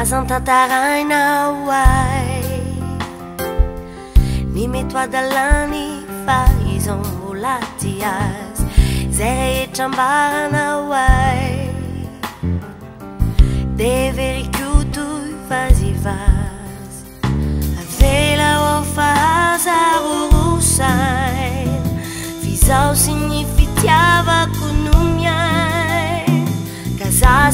azantatarainao ay nimetoadalany fa isomvolaty azy zay retrambarnao ai de verikoto fazivaz avelaao fasarorosain fizao signy fitiavako nomyai aa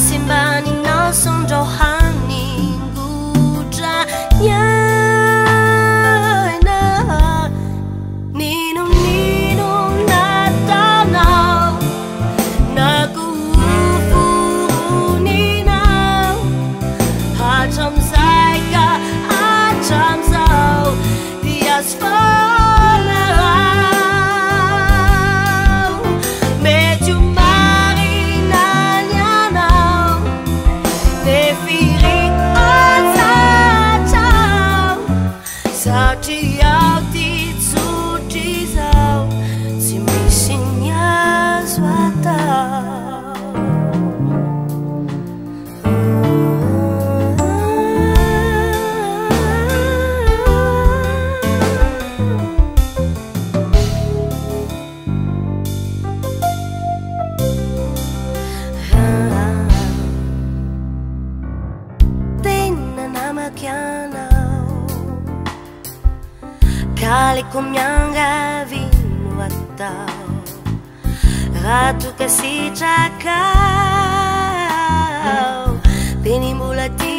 kianau kalikumyanggavinubatau ratu kasi crakau tenimbulati